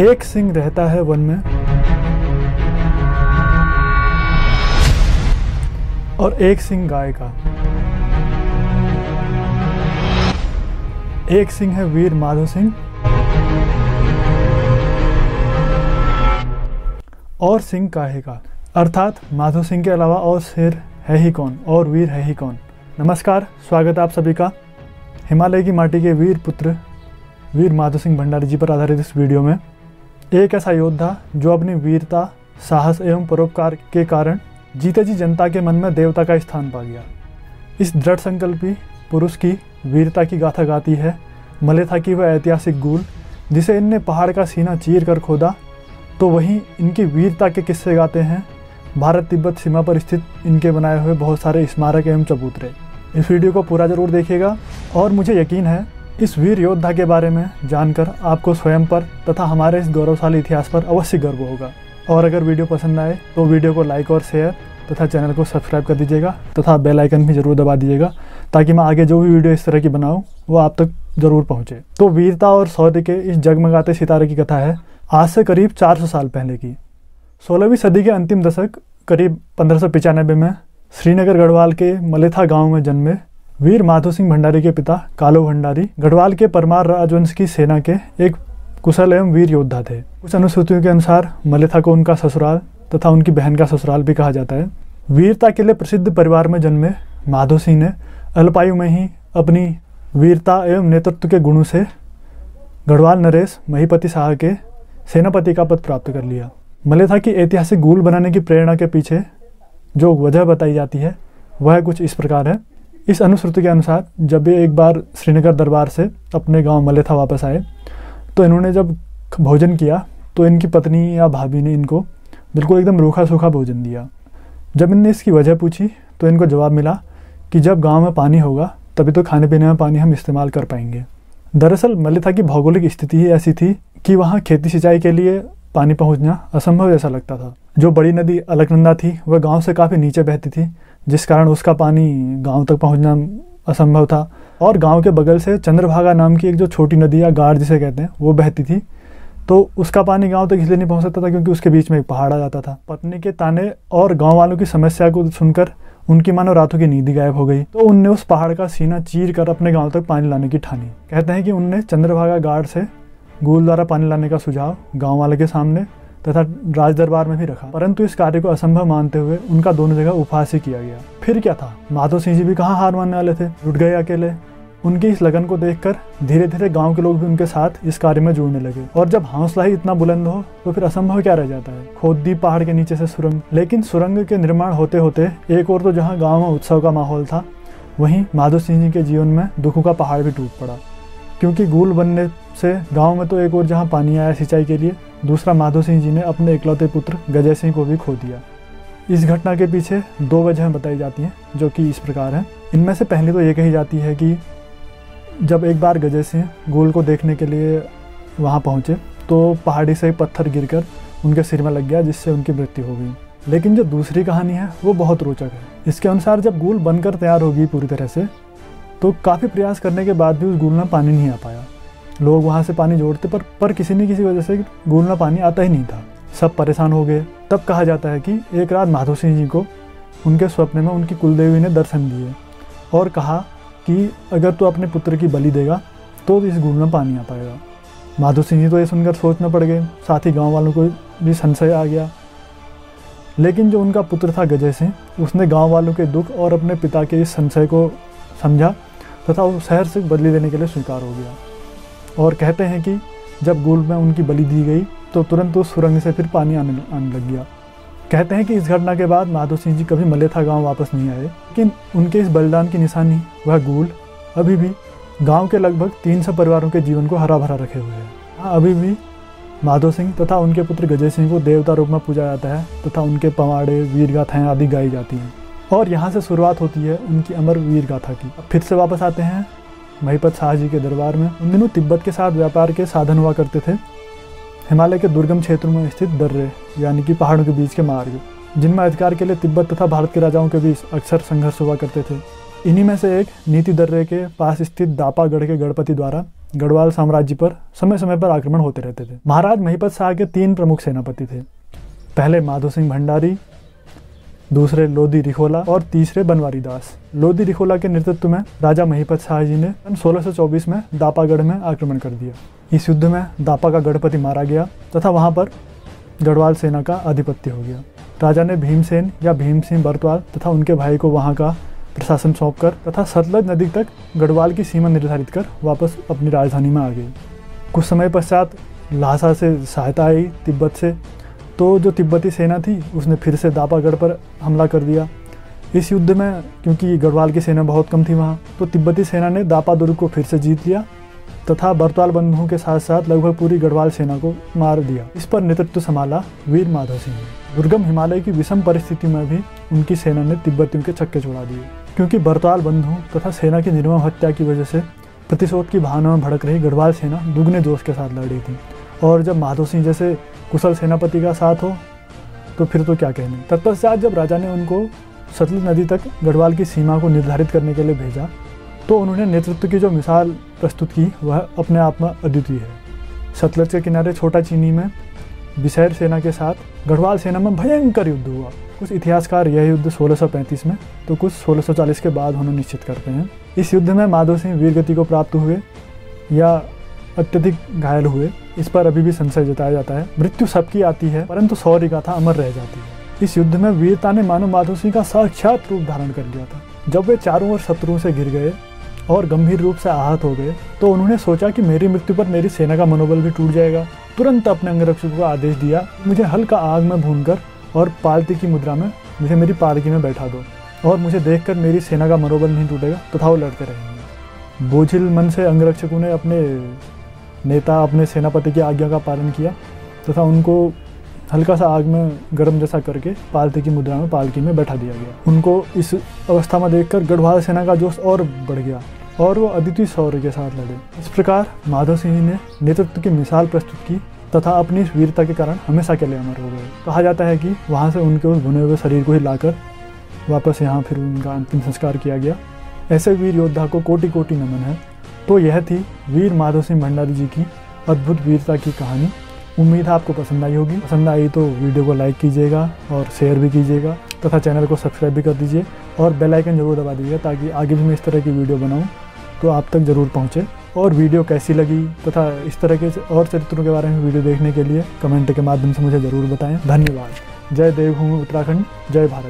एक सिंह रहता है वन में और एक सिंह गाय का। एक सिंह है वीर माधो सिंह और सिंह काहे का। अर्थात माधो सिंह के अलावा और शेर है ही कौन? और वीर है ही कौन? नमस्कार, स्वागत आप सभी का हिमालय की माटी के वीर पुत्र, वीर माधो सिंह भंडारी जी पर आधारित इस वीडियो में। एक ऐसा योद्धा जो अपनी वीरता, साहस एवं परोपकार के कारण जीते जी जनता के मन में देवता का स्थान पा गया। इस दृढ़ संकल्पी पुरुष की वीरता की गाथा गाती है मलेथा की वह ऐतिहासिक गूल, जिसे इनने पहाड़ का सीना चीर कर खोदा तो वहीं इनकी वीरता के किस्से गाते हैं। भारत तिब्बत सीमा पर स्थित इनके बनाए हुए बहुत सारे स्मारक एवं चबूतरे। इस वीडियो को पूरा ज़रूर देखिएगा, और मुझे यकीन है इस वीर योद्धा के बारे में जानकर आपको स्वयं पर तथा हमारे इस गौरवशाली इतिहास पर अवश्य गर्व होगा। और अगर वीडियो पसंद आए तो वीडियो को लाइक और शेयर तथा चैनल को सब्सक्राइब कर दीजिएगा तथा बेल आइकन भी ज़रूर दबा दीजिएगा ताकि मैं आगे जो भी वीडियो इस तरह की बनाऊँ, वो आप तक ज़रूर पहुँचे। तो वीरता और शौर्य के इस जगमगाते सितारे की कथा है आज से करीब 400 साल पहले की। सोलहवीं सदी के अंतिम दशक, करीब पंद्रह में श्रीनगर गढ़वाल के मलेथा गाँव में जन्मे वीर माधो सिंह भंडारी के पिता, कालो भंडारी, गढ़वाल के परमार राजवंश की सेना के एक कुशल एवं वीर योद्धा थे। कुछ अनुसूचियों के अनुसार मलेथा को उनका ससुराल तथा उनकी बहन का ससुराल भी कहा जाता है। वीरता के लिए प्रसिद्ध परिवार में जन्मे माधो सिंह ने अल्पायु में ही अपनी वीरता एवं नेतृत्व के गुणों से गढ़वाल नरेश, महीपति शाह के सेनापति का पद प्राप्त कर लिया। मलेथा की ऐतिहासिक गूल बनाने की प्रेरणा के पीछे जो वजह बताई जाती है, वह कुछ इस प्रकार है। इस अनुश्रुति के अनुसार, जब ये एक बार श्रीनगर दरबार से अपने गाँव मलेथा वापस आए तो इन्होंने जब भोजन किया तो इनकी पत्नी या भाभी ने इनको बिल्कुल एकदम रूखा सूखा भोजन दिया। जब इनने इसकी वजह पूछी तो इनको जवाब मिला कि जब गाँव में पानी होगा, तभी तो खाने पीने में पानी हम इस्तेमाल कर पाएँगे। दरअसल मलिथा की भौगोलिक स्थिति ही ऐसी थी कि वहाँ खेती सिंचाई के लिए पानी पहुँचना असंभव जैसा लगता था। जो बड़ी नदी अलकनंदा थी, वह गाँव से काफ़ी नीचे बहती थी जिस कारण उसका पानी गाँव तक पहुँचना असंभव था। और गाँव के बगल से चंद्रभागा नाम की एक जो छोटी नदी या गाड़ जिसे कहते हैं, वो बहती थी। तो उसका पानी गाँव तक इसलिए नहीं पहुँच सकता था क्योंकि उसके बीच में एक पहाड़ आ जाता था। पत्नी के ताने और गाँव वालों की समस्या को सुनकर उनकी मानो रातों की नींद गायब हो गई। तो उनने उस पहाड़ का सीना चीर कर अपने गाँव तक पानी लाने की ठानी। कहते हैं कि उनने चंद्रभागा गाड़ से गूल द्वारा पानी लाने का सुझाव गाँव वाले के सामने तथा राज दरबार में भी रखा। परंतु इस कार्य को असंभव मानते हुए उनका दोनों जगह उपहास ही किया गया। फिर क्या था? माधो सिंह जी भी कहाँ हार मानने वाले थे? रुट गए अकेले। उनकी इस लगन को देखकर धीरे धीरे गाँव के लोग भी उनके साथ इस कार्य में जुड़ने लगे। और जब हौसला ही इतना बुलंद हो तो फिर असंभव क्या रह जाता है? खोद दी पहाड़ के नीचे से सुरंग। लेकिन सुरंग के निर्माण होते होते एक और तो जहाँ गाँव में उत्सव का माहौल था, वहीं माधो सिंह जी के जीवन में दुखों का पहाड़ भी टूट पड़ा। क्योंकि गूल बनने से गाँव में तो एक और जहाँ पानी आया सिंचाई के लिए, दूसरा माधो सिंह जी ने अपने इकलौते पुत्र गजय सिंह को भी खो दिया। इस घटना के पीछे दो वजह बताई जाती हैं, जो कि इस प्रकार हैं। इनमें से पहली तो ये कही जाती है कि जब एक बार गजय सिंह गोल को देखने के लिए वहाँ पहुँचे तो पहाड़ी से पत्थर गिरकर उनके सिर में लग गया, जिससे उनकी मृत्यु हो गई। लेकिन जो दूसरी कहानी है, वो बहुत रोचक है। इसके अनुसार जब गोल बनकर तैयार होगी पूरी तरह से तो काफ़ी प्रयास करने के बाद भी उस गूल में पानी नहीं आ पाया। लोग वहाँ से पानी जोड़ते, पर पर किसी न किसी वजह से गूल में पानी आता ही नहीं था। सब परेशान हो गए। तब कहा जाता है कि एक रात माधो सिंह जी को उनके स्वप्न में उनकी कुलदेवी ने दर्शन दिए और कहा कि अगर तू अपने पुत्र की बलि देगा तो इस गूल में पानी आ पाएगा। माधो सिंह जी तो ये सुनकर सोच में पड़ गए। साथ ही गाँव वालों को भी संशय आ गया। लेकिन जो उनका पुत्र था गजय सिंह, उसने गाँव वालों के दुख और अपने पिता के इस संशय को समझा तथा वो शहर से बदली देने के लिए स्वीकार हो गया। और कहते हैं कि जब गोल में उनकी बलि दी गई तो तुरंत उस सुरंग से फिर पानी आने आने लग गया। कहते हैं कि इस घटना के बाद माधो सिंह जी कभी मलेथा गाँव वापस नहीं आए, लेकिन उनके इस बलिदान की निशानी, वह गूल, अभी भी गाँव के लगभग 300 परिवारों के जीवन को हरा भरा रखे हुए है। हाँ अभी भी माधो सिंह तथा उनके पुत्र गजय सिंह को देवता रूप में पूजा जाता है, तथा उनके पवाड़े वीर गाथाएँ आदि गाई जाती हैं। और यहाँ से शुरुआत होती है उनकी अमर वीर गाथा की। फिर से वापस आते हैं महिपत शाह जी के दरबार में। उन दिनों तिब्बत के साथ व्यापार के साधन हुआ करते थे। हिमालय के दुर्गम क्षेत्रों में स्थित दर्रे, यानी कि पहाड़ों के बीच के मार्ग, जिनमें अधिकार के लिए तिब्बत तथा भारत के राजाओं के बीच अक्सर संघर्ष हुआ करते थे। इन्हीं में से एक नीति दर्रे के पास स्थित दापागढ़ के गणपति द्वारा गढ़वाल साम्राज्य पर समय समय पर आक्रमण होते रहते थे। महाराज महिपत शाह के तीन प्रमुख सेनापति थे। पहले माधो सिंह भंडारी दूसरे लोधी रिखोला और तीसरे बनवारी दास। लोधी रिखोला के नेतृत्व में राजा महिपत शाह जी ने 1624 में दापागढ़ में आक्रमण कर दिया। इस युद्ध में दापा का गढ़पति मारा गया तथा वहाँ पर गढ़वाल सेना का आधिपत्य हो गया। राजा ने भीमसेन या भीम सिंह बरतवाल तथा उनके भाई को वहाँ का प्रशासन सौंपकर तथा सतलज नदी तक गढ़वाल की सीमा निर्धारित कर वापस अपनी राजधानी में आ गए। कुछ समय पश्चात लहासा से सहायता आई, तिब्बत से तो जो तिब्बती सेना थी, उसने फिर से दापागढ़ पर हमला कर दिया। इस युद्ध में, क्योंकि गढ़वाल की सेना बहुत कम थी वहाँ तो तिब्बती सेना ने दापा दुर्ग को फिर से जीत लिया, तथा बरतवाल बंधुओं के साथ साथ लगभग पूरी गढ़वाल सेना को मार दिया। इस पर नेतृत्व संभाला वीर माधव सिंह ने। दुर्गम हिमालय की विषम परिस्थिति में भी उनकी सेना ने तिब्बतियों के छक्के छोड़ा दिए, क्योंकि बरतवाल बंधु तथा सेना की निर्मम हत्या की वजह से प्रतिशोध की भावना में भड़क रही गढ़वाल सेना दुगने जोश के साथ लड़ रही थी। और जब माधव सिंह जैसे कुशल सेनापति का साथ हो तो फिर तो क्या कहने? तत्पश्चात जब राजा ने उनको सतलुज नदी तक गढ़वाल की सीमा को निर्धारित करने के लिए भेजा तो उन्होंने नेतृत्व की जो मिसाल प्रस्तुत की, वह अपने आप में अद्वितीय है। सतलज के किनारे छोटा चीनी में विशैर सेना के साथ गढ़वाल सेना में भयंकर युद्ध हुआ। कुछ इतिहासकार यह युद्ध 1635 में तो कुछ 1640 के बाद होना निश्चित करते हैं। इस युद्ध में माधव सिंह वीरगति को प्राप्त हुए, या अत्यधिक घायल हुए। इस पर अभी भी संशय जताया जाता है। मृत्यु सबकी आती है, परंतु सौर्य गाथा अमर रह जाती है। इस युद्ध में वीरता ने मानव माधव सिंह का साक्षात रूप धारण कर लिया था। जब वे चारों ओर शत्रुओं से गिर गए और गंभीर रूप से आहत हो गए तो उन्होंने सोचा कि मेरी मृत्यु पर मेरी सेना का मनोबल भी टूट जाएगा। तुरंत अपने अंगरक्षकों को आदेश दिया, मुझे हल्का आग में भूनकर और पालती की मुद्रा में, मुझे मेरी पालकी में बैठा दो और मुझे देखकर मेरी सेना का मनोबल नहीं टूटेगा, तथा वो लड़ते रहेंगे। बोझिल मन से अंगरक्षकों ने अपने नेता अपने सेनापति की आज्ञा का पालन किया तथा उनको हल्का सा आग में, गर्म जैसा करके पालती की मुद्रा में, पालकी में बैठा दिया गया। उनको इस अवस्था में देखकर गढ़वाल सेना का जोश और बढ़ गया और वो अदिति शौर्य के साथ लड़े। इस प्रकार माधव सिंह ने नेतृत्व की मिसाल प्रस्तुत की तथा अपनी इस वीरता के कारण हमेशा के लिए अमर हो गए। कहा जाता है कि वहाँ से उनके उस भुने हुए शरीर को ही लाकर वापस यहाँ फिर उनका अंतिम संस्कार किया गया। ऐसे वीर योद्धा को कोटि कोटि नमन है। तो यह थी वीर माधव सिंह भंडारी जी की अद्भुत वीरता की कहानी। उम्मीद है आपको पसंद आई होगी। पसंद आई तो वीडियो को लाइक कीजिएगा और शेयर भी कीजिएगा तथा चैनल को सब्सक्राइब भी कर दीजिए और बेल आइकन ज़रूर दबा दीजिए ताकि आगे भी मैं इस तरह की वीडियो बनाऊँ। तो आप तक ज़रूर पहुँचे। और वीडियो कैसी लगी तथा इस तरह के और चरित्रों के बारे में वीडियो देखने के लिए कमेंट के माध्यम से मुझे ज़रूर बताएँ। धन्यवाद। जय देवभूमि उत्तराखंड। जय भारत।